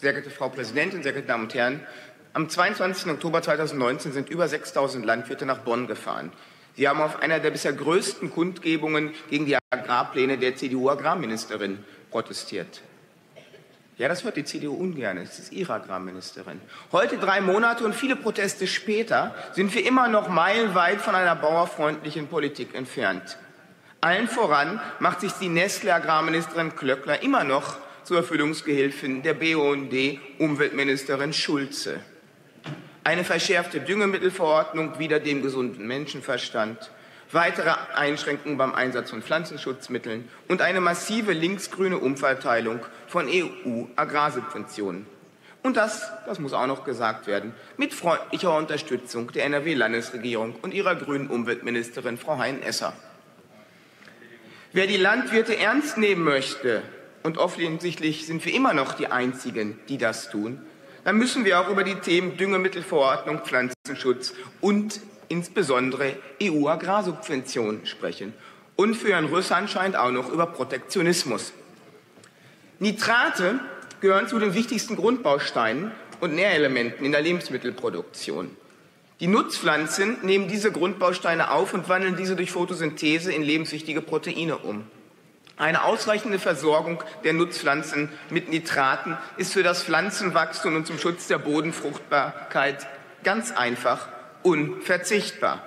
Sehr geehrte Frau Präsidentin, sehr geehrte Damen und Herren, am 22. Oktober 2019 sind über 6000 Landwirte nach Bonn gefahren. Sie haben auf einer der bisher größten Kundgebungen gegen die Agrarpläne der CDU-Agrarministerin protestiert. Ja, das hört die CDU ungern. Es ist ihre Agrarministerin. Heute, drei Monate und viele Proteste später, sind wir immer noch meilenweit von einer bauerfreundlichen Politik entfernt. Allen voran macht sich die Nestle-Agrarministerin Klöckler immer noch zur Erfüllungsgehilfin der BUND-Umweltministerin Schulze. Eine verschärfte Düngemittelverordnung wider dem gesunden Menschenverstand, weitere Einschränkungen beim Einsatz von Pflanzenschutzmitteln und eine massive linksgrüne Umverteilung von EU-Agrarsubventionen. Und das, das muss auch noch gesagt werden, mit freundlicher Unterstützung der NRW-Landesregierung und ihrer grünen Umweltministerin Frau Hein-Esser. Wer die Landwirte ernst nehmen möchte, und offensichtlich sind wir immer noch die Einzigen, die das tun, dann müssen wir auch über die Themen Düngemittelverordnung, Pflanzenschutz und insbesondere EU-Agrarsubventionen sprechen. Und für Herrn Rüsse anscheinend auch noch über Protektionismus. Nitrate gehören zu den wichtigsten Grundbausteinen und Nährelementen in der Lebensmittelproduktion. Die Nutzpflanzen nehmen diese Grundbausteine auf und wandeln diese durch Photosynthese in lebenswichtige Proteine um. Eine ausreichende Versorgung der Nutzpflanzen mit Nitraten ist für das Pflanzenwachstum und zum Schutz der Bodenfruchtbarkeit ganz einfach unverzichtbar.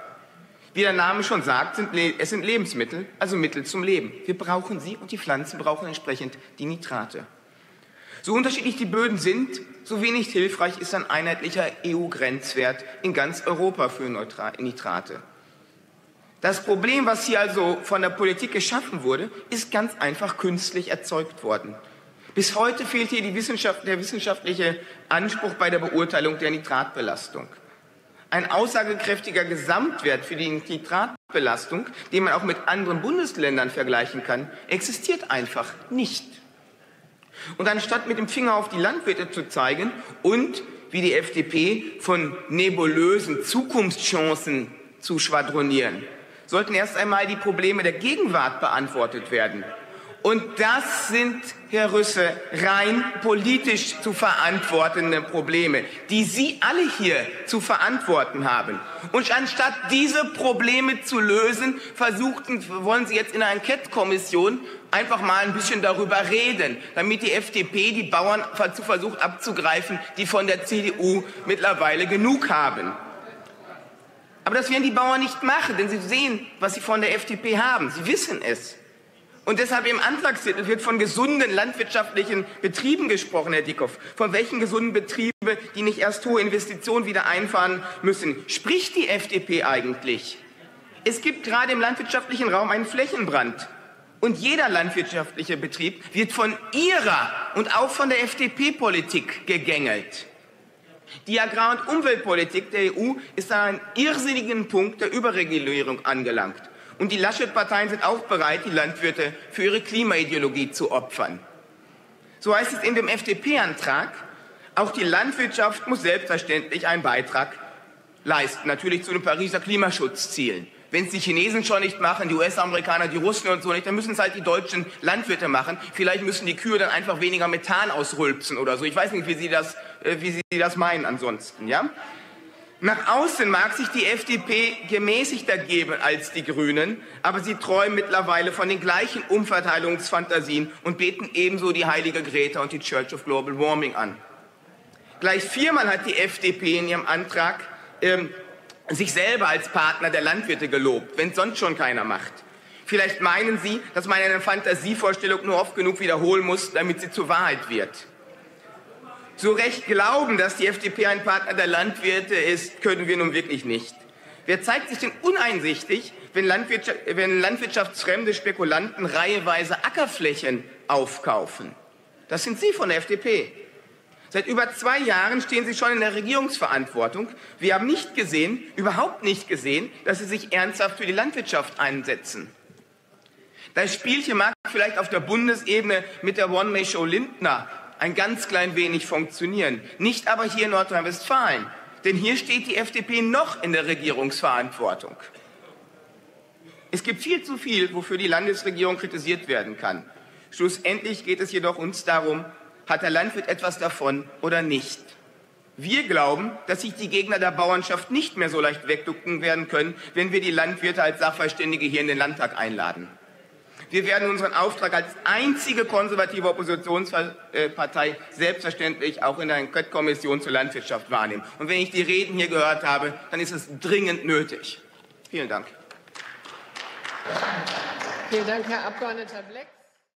Wie der Name schon sagt, sind es sind Lebensmittel, also Mittel zum Leben. Wir brauchen sie und die Pflanzen brauchen entsprechend die Nitrate. So unterschiedlich die Böden sind, so wenig hilfreich ist ein einheitlicher EU-Grenzwert in ganz Europa für Nitrate. Das Problem, was hier also von der Politik geschaffen wurde, ist ganz einfach künstlich erzeugt worden. Bis heute fehlt hier Wissenschaft, der wissenschaftliche Anspruch bei der Beurteilung der Nitratbelastung ein aussagekräftiger Gesamtwert für die Nitratbelastung, den man auch mit anderen Bundesländern vergleichen kann, existiert einfach nicht. Und anstatt mit dem Finger auf die Landwirte zu zeigen und, wie die FDP, von nebulösen Zukunftschancen zu schwadronieren, sollten erst einmal die Probleme der Gegenwart beantwortet werden. Und das sind, Herr Rüsse, rein politisch zu verantwortende Probleme, die Sie alle hier zu verantworten haben. Und anstatt diese Probleme zu lösen, versuchten, wollen Sie jetzt in einer Enquete-Kommission einfach mal ein bisschen darüber reden, damit die FDP die Bauern versucht abzugreifen, die von der CDU mittlerweile genug haben. Aber das werden die Bauern nicht machen, denn sie sehen, was sie von der FDP haben. Sie wissen es. Und deshalb im Antragstitel wird von gesunden landwirtschaftlichen Betrieben gesprochen, Herr Dickhoff. Von welchen gesunden Betrieben, die nicht erst hohe Investitionen wieder einfahren müssen, spricht die FDP eigentlich? Es gibt gerade im landwirtschaftlichen Raum einen Flächenbrand. Und jeder landwirtschaftliche Betrieb wird von ihrer und auch von der FDP-Politik gegängelt. Die Agrar- und Umweltpolitik der EU ist an einem irrsinnigen Punkt der Überregulierung angelangt. Und die Laschet-Parteien sind auch bereit, die Landwirte für ihre Klimaideologie zu opfern. So heißt es in dem FDP-Antrag, auch die Landwirtschaft muss selbstverständlich einen Beitrag leisten, natürlich zu den Pariser Klimaschutzzielen. Wenn es die Chinesen schon nicht machen, die US-Amerikaner, die Russen und so nicht, dann müssen es halt die deutschen Landwirte machen. Vielleicht müssen die Kühe dann einfach weniger Methan ausrülpsen oder so. Ich weiß nicht, wie Sie das, äh, wie Sie das meinen ansonsten, ja? Nach außen mag sich die FDP gemäßigter geben als die Grünen, aber sie träumen mittlerweile von den gleichen Umverteilungsfantasien und beten ebenso die heilige Greta und die Church of Global Warming an. Gleich viermal hat die FDP in ihrem Antrag ähm, sich selber als Partner der Landwirte gelobt, wenn sonst schon keiner macht. Vielleicht meinen Sie, dass man eine Fantasievorstellung nur oft genug wiederholen muss, damit sie zur Wahrheit wird. So recht glauben, dass die FDP ein Partner der Landwirte ist, können wir nun wirklich nicht. Wer zeigt sich denn uneinsichtig, wenn, Landwirtschaft, wenn landwirtschaftsfremde Spekulanten reiheweise Ackerflächen aufkaufen? Das sind Sie von der FDP. Seit über zwei Jahren stehen Sie schon in der Regierungsverantwortung. Wir haben nicht gesehen, überhaupt nicht gesehen, dass Sie sich ernsthaft für die Landwirtschaft einsetzen. Das Spielchen mag vielleicht auf der Bundesebene mit der One-May-Show Lindner ein ganz klein wenig funktionieren. Nicht aber hier in Nordrhein-Westfalen. Denn hier steht die FDP noch in der Regierungsverantwortung. Es gibt viel zu viel, wofür die Landesregierung kritisiert werden kann. Schlussendlich geht es jedoch uns darum, Hat der Landwirt etwas davon oder nicht? Wir glauben, dass sich die Gegner der Bauernschaft nicht mehr so leicht wegducken werden können, wenn wir die Landwirte als Sachverständige hier in den Landtag einladen. Wir werden unseren Auftrag als einzige konservative Oppositionspartei selbstverständlich auch in der Enquete-Kommission zur Landwirtschaft wahrnehmen. Und wenn ich die Reden hier gehört habe, dann ist es dringend nötig. Vielen Dank. Vielen Dank, Herr Abgeordneter Bleck.